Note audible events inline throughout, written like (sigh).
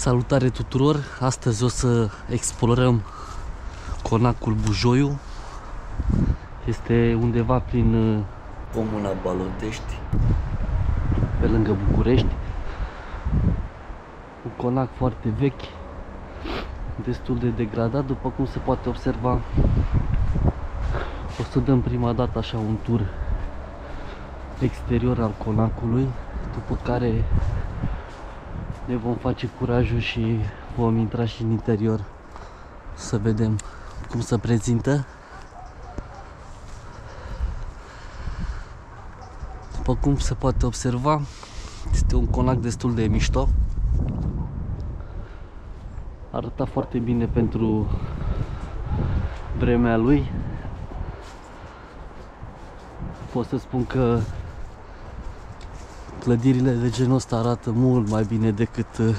Salutare tuturor! Astăzi o să explorăm conacul Bujoiu. Este undeva prin uh, comuna Balotești, pe lângă București. Un conac foarte vechi, destul de degradat, după cum se poate observa. O să dăm prima dată așa un tur exterior al conacului, după care ne vom face curajul și vom intra și în interior să vedem cum se prezintă. După cum se poate observa, este un conac destul de mișto. Arăta foarte bine pentru vremea lui. Pot să spun că clădirile de genul ăsta arată mult mai bine decât uh,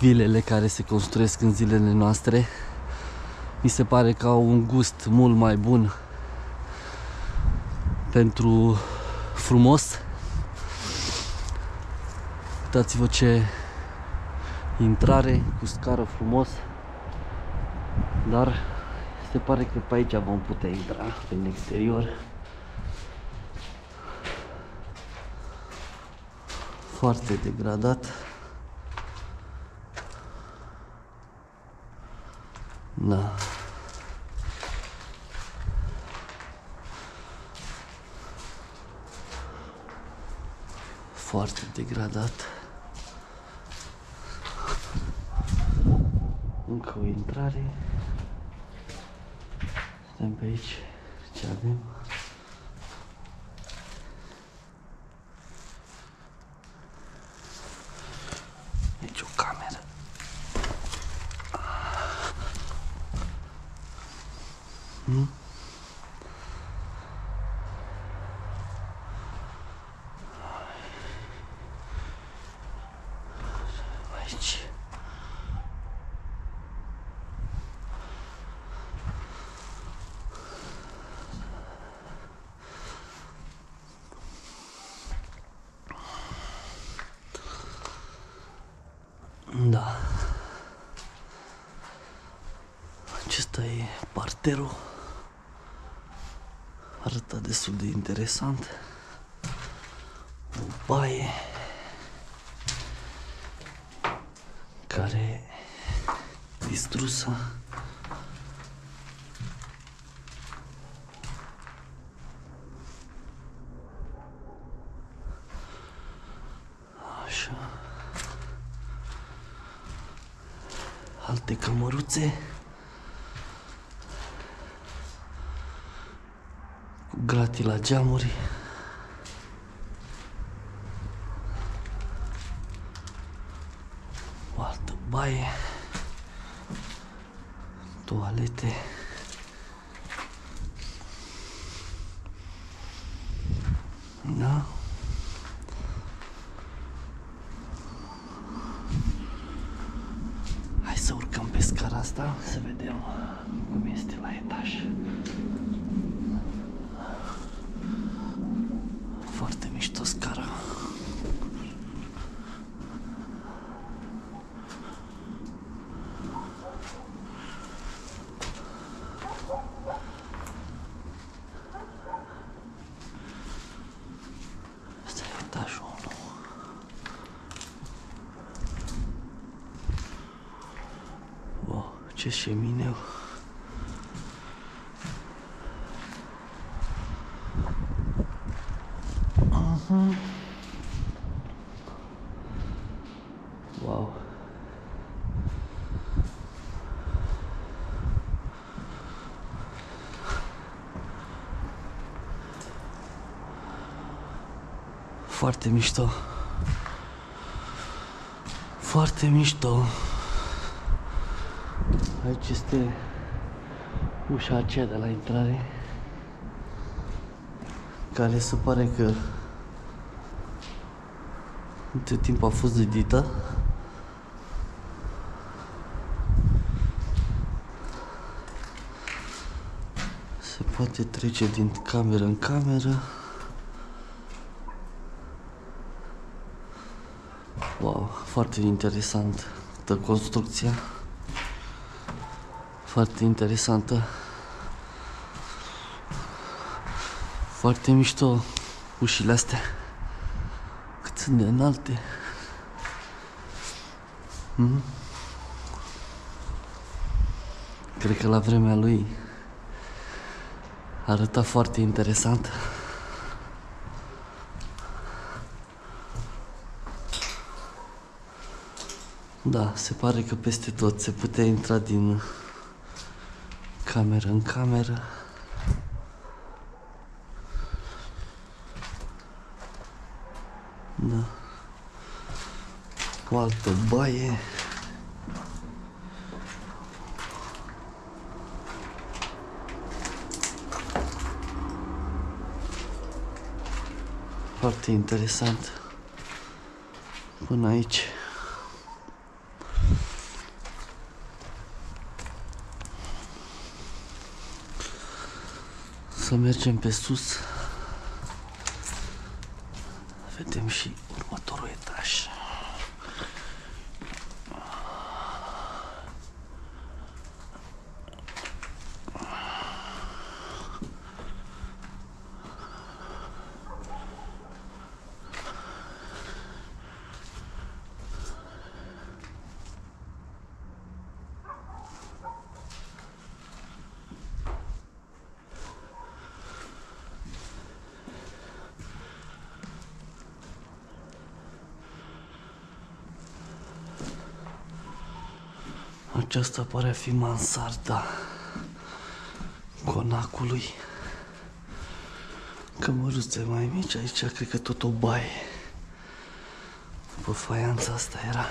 vilele care se construiesc în zilele noastre. Mi se pare că au un gust mult mai bun pentru frumos. Uitați-vă ce intrare cu scară frumos. Dar se pare că pe aici vom putea intra, în exterior. Foarte degradat. Da. Foarte degradat. Încă o intrare. Stăm pe aici. Ce avem? Hmm? Aici. Da. Acesta e parterul arată destul de interesant. O baie care distrusă. Așa. Alte cămăruțe. gratii la geamuri. O altă baie. Toalete. Da? Hai să urcăm pe scara asta să vedem cum este la etaj. Ce șemineu. Aha. Wow. Foarte mișto. Foarte mișto. Aici este ușa aceea de la intrare care se pare că între timp a fost zidită se poate trece din cameră în cameră Wow, foarte interesantă construcția. Foarte interesantă. Foarte mișto ușile astea. Cât sunt de înalte. Hmm? Cred că la vremea lui arăta foarte interesant. Da, se pare că peste tot se putea intra din cameră în cameră. Da. O altă baie. Foarte interesant. Până aici. Să mergem pe sus. Vedem și următorul etaj. Aceasta pare a fi mansarda conacului. Cămăruțe mai mici, aici cred că tot o baie. După faianța asta era.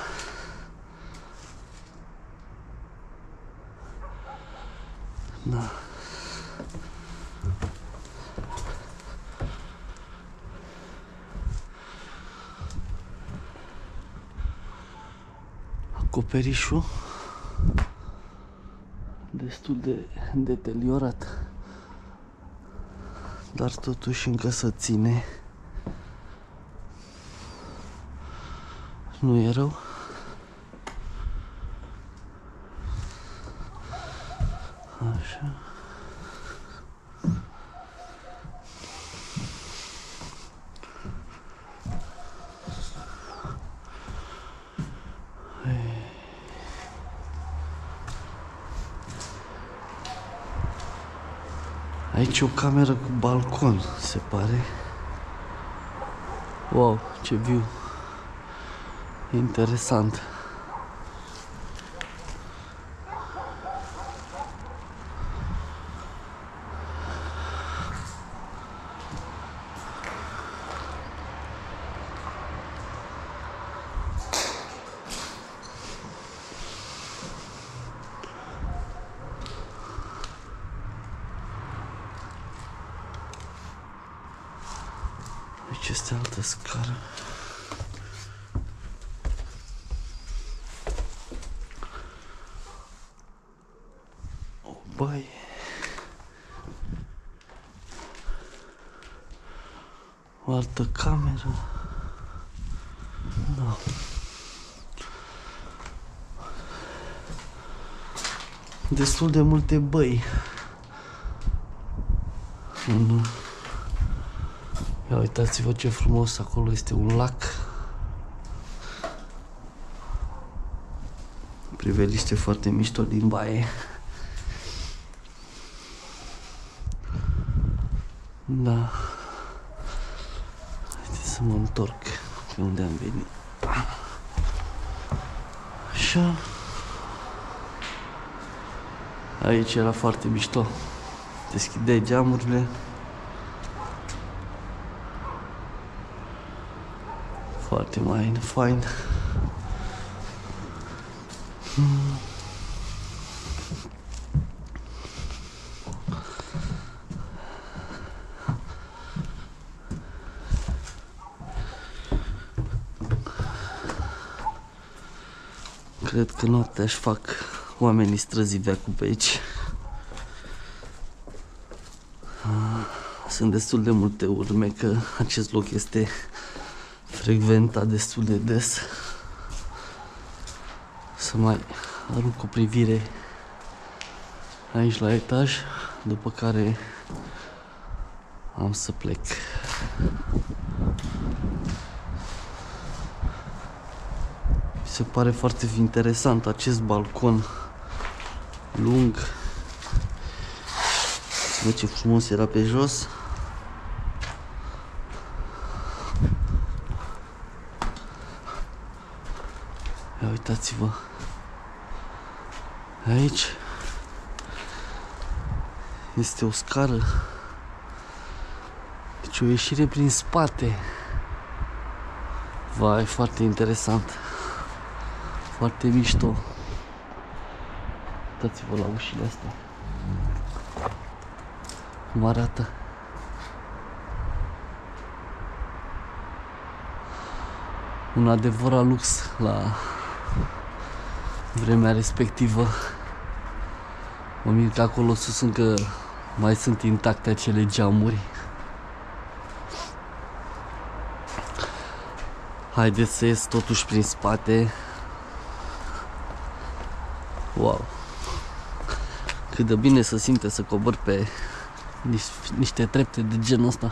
Da. Acoperișul destul de deteriorat. Dar totuși încă să ține. Nu e rău. Așa. Aici e o cameră cu balcon, se pare. Wow, ce viu. Interesant. Aici este altă scară. O baie. O altă cameră. Da. Destul de multe băi. În Ia uitați-vă ce frumos acolo este un lac. Priveliște foarte mișto din baie. Da. Haideți să mă întorc pe unde am venit. Așa. Aici era foarte mișto. Deschideai geamurile. Foarte mai fain. Hmm. Cred că noaptea își fac oamenii străzii veacu pe aici. Sunt destul de multe urme că acest loc este frecventat destul de des. să mai arunc o privire aici la etaj, după care am să plec. Mi se pare foarte interesant acest balcon lung. Să ce frumos era pe jos. Ia uitați-vă. Aici este o scară. Deci o ieșire prin spate. Vai, foarte interesant. Foarte mișto. Uitați-vă la ușile astea. Cum arată. Un adevărat lux la vremea respectivă. Mă mir că acolo sus încă mai sunt intacte acele geamuri. Haideți să ies totuși prin spate. Wow! Cât de bine să simte să cobor pe niște trepte de genul ăsta.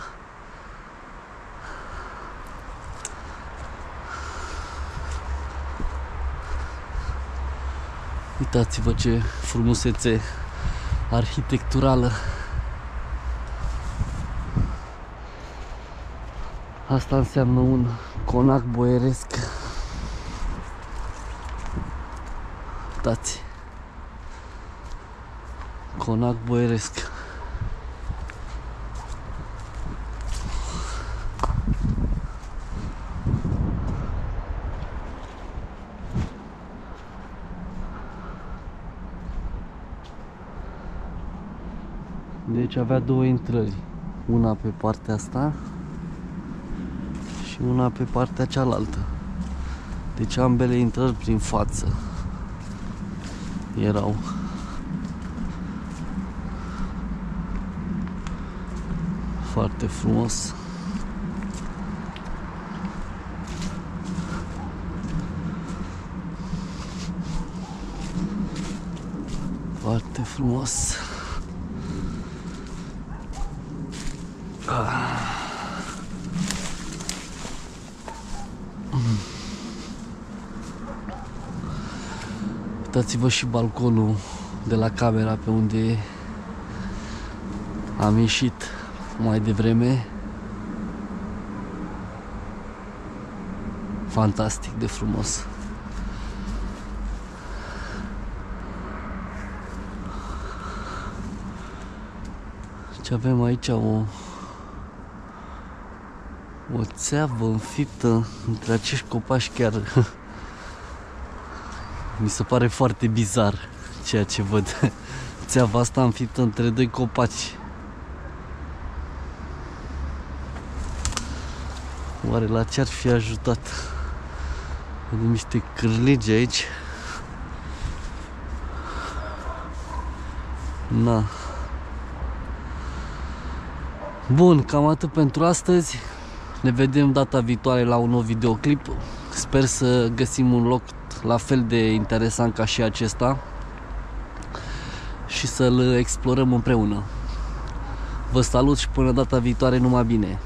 Uitați-vă ce frumusețe arhitecturală. Asta înseamnă un conac boieresc. Uitați. Conac boieresc. Deci avea două intrări. Una pe partea asta și una pe partea cealaltă. Deci ambele intrări prin față erau. Foarte frumos. Foarte frumos. Uitați-vă și balconul de la camera pe unde am ieșit mai devreme. Fantastic de frumos. Ce avem aici o o țeavă înfiptă între acești copaci chiar (laughs) mi se pare foarte bizar ceea ce văd. (laughs) Țeava asta înfiptă între doi copaci. Oare la ce ar fi ajutat? Vedem niște cârligi aici. Na. Bun, cam atât pentru astăzi. Ne vedem data viitoare la un nou videoclip. Sper să găsim un loc la fel de interesant ca și acesta și să-l explorăm împreună. Vă salut și până data viitoare numai bine!